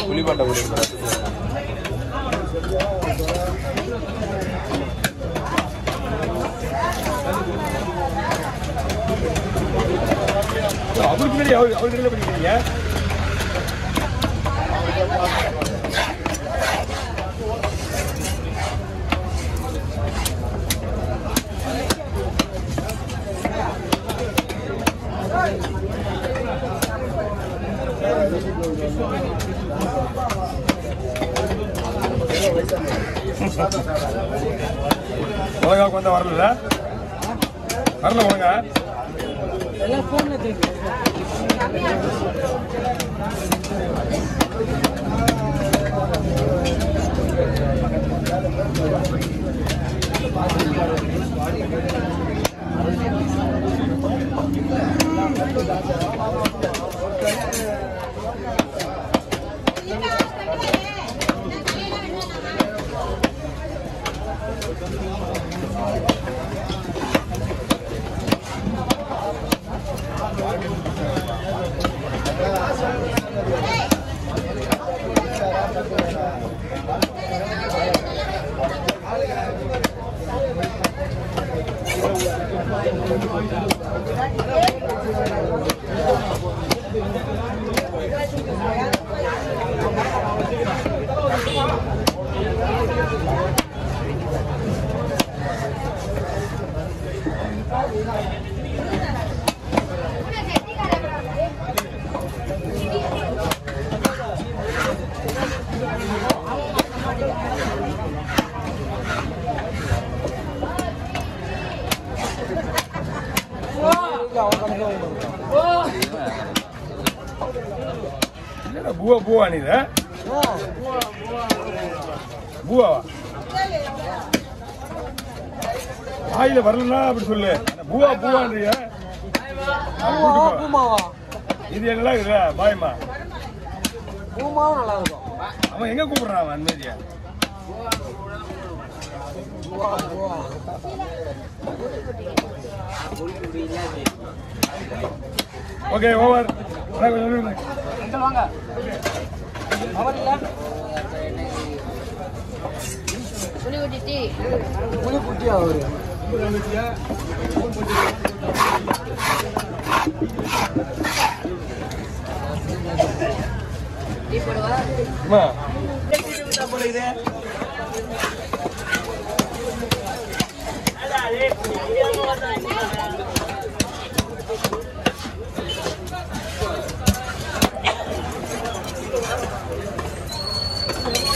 புலிப்பாட்டை போட்டு அவருக்கு முன்னாடி அவருக்கு என்ன பண்ணிக்கிறீங்க உலகாவுக்கு வந்தா வரல. வரல உலகா? எல்லாம் Gracias. என்னடா பூவா பூவா நீ? பூவாவா? வாயில வரலன்னா அப்படி சொல்லு. பூவா பூவான்றிய. இது என்னடா இது? பாயமா. பூமாவும் நல்லா இருக்கும். அவன் எங்க கூப்பிடுறான் அவன் அன்மதிய? பூவா பூவா ஓகே ஓவர் வாங்க. புளி குட்டியா அவரு. போடுவா அம்மா ரொம்ப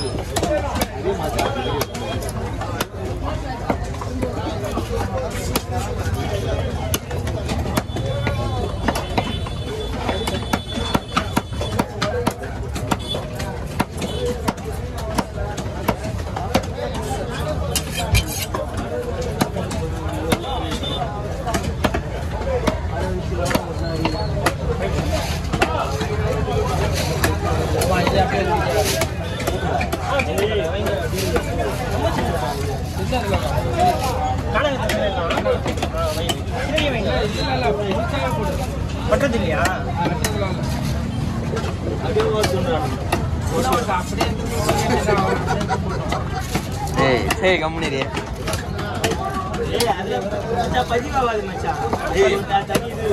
Thank you. ஏய் சரி கம்முனி ரே ஏய் அதுல பதிவாகாது மச்சான் ஏய். தனி இது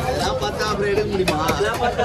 அதெல்லாம் பார்த்தா அப்புறம் எடுக்க முடியுமா அதெல்லாம் பார்த்தா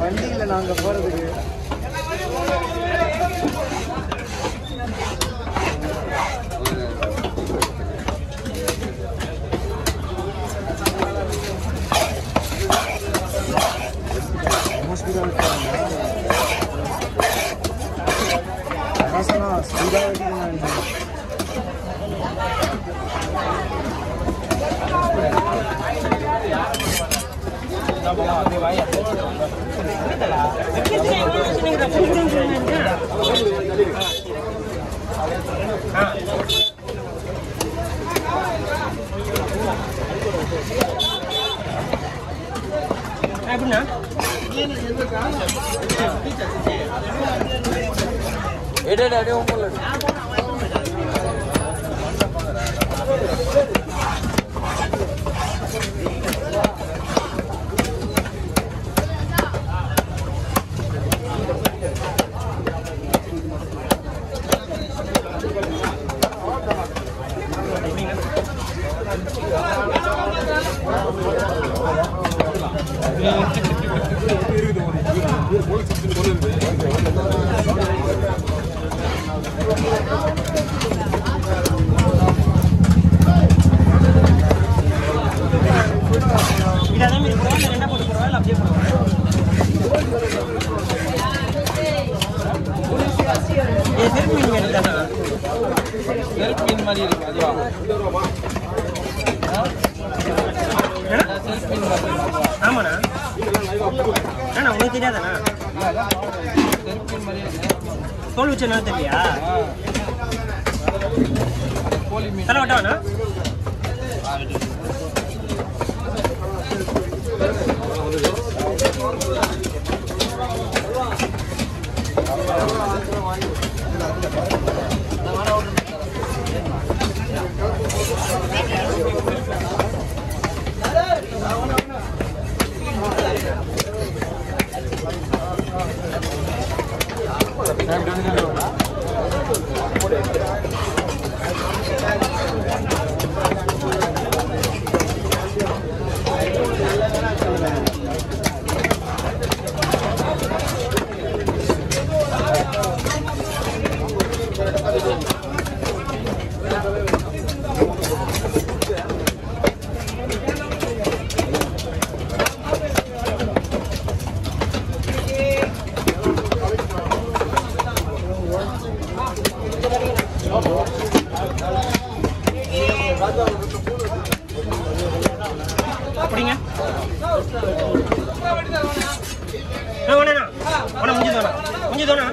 வண்டியில் நாங்கள் போகிறதுக்கு ஸ்பீடாக வெட்டிக்கணும் எப்படின்னா எடே அடே ஒன்றும் இது மாதிரி இருக்கு அதுவா? ஆமாண்ணா. அண்ணா தெரியாதாண்ணா? தோல் வச்சு என்ன தலை அண்ணா அப்படிங்க. முடிஞ்சு தோணா முடிஞ்சு தோணா